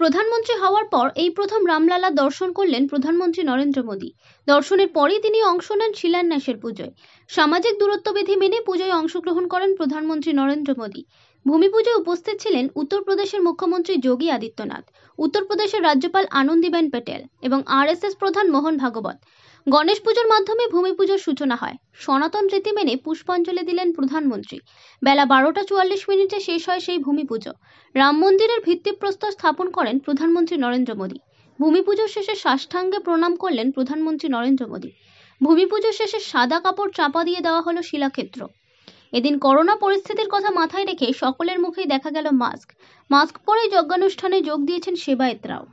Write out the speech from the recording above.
প্রধানমন্ত্রী হওয়ার পর এই প্রথম রামলালা দর্শন করলেন প্রধানমন্ত্রী নরেন্দ্র মোদী। দর্শনের পরই তিনি অংশ নেন শিলান্যাসের পুজোয়। সামাজিক দূরত্ববিধি মেনে পুজোয় অংশগ্রহণ করেন প্রধানমন্ত্রী নরেন্দ্র মোদী। ভূমি পুজোয় উপস্থিত ছিলেন উত্তরপ্রদেশের মুখ্যমন্ত্রী যোগী আদিত্যনাথ, উত্তরপ্রদেশের রাজ্যপাল আনন্দীবেন প্যাটেল এবং আরএসএস প্রধান মোহন ভাগবত। গণেশ পুজোর মাধ্যমে ভূমি পুজোর সূচনা হয়। সনাতন রীতি মেনে পুষ্পাঞ্জলি দিলেন প্রধানমন্ত্রী। বেলা বারোটা চুয়াল্লিশ মিনিটে শেষ হয় সেই ভূমি পুজো রাম মন্দিরের ভিত্তিপ্রস্তর স্থাপন করেন প্রধানমন্ত্রী নরেন্দ্র মোদী। ভূমি পুজোর শেষে সাষ্টাঙ্গে প্রণাম করলেন প্রধানমন্ত্রী নরেন্দ্র মোদী। ভূমি পুজোর শেষে সাদা কাপড় চাপা দিয়ে দেওয়া হলো শিলাক্ষেত্র। এদিন করোনা পরিস্থিতির কথা মাথায় রেখে সকলের মুখেই দেখা গেল মাস্ক। মাস্ক পরে যজ্ঞানুষ্ঠানে যোগ দিয়েছেন সেবায়েতরাও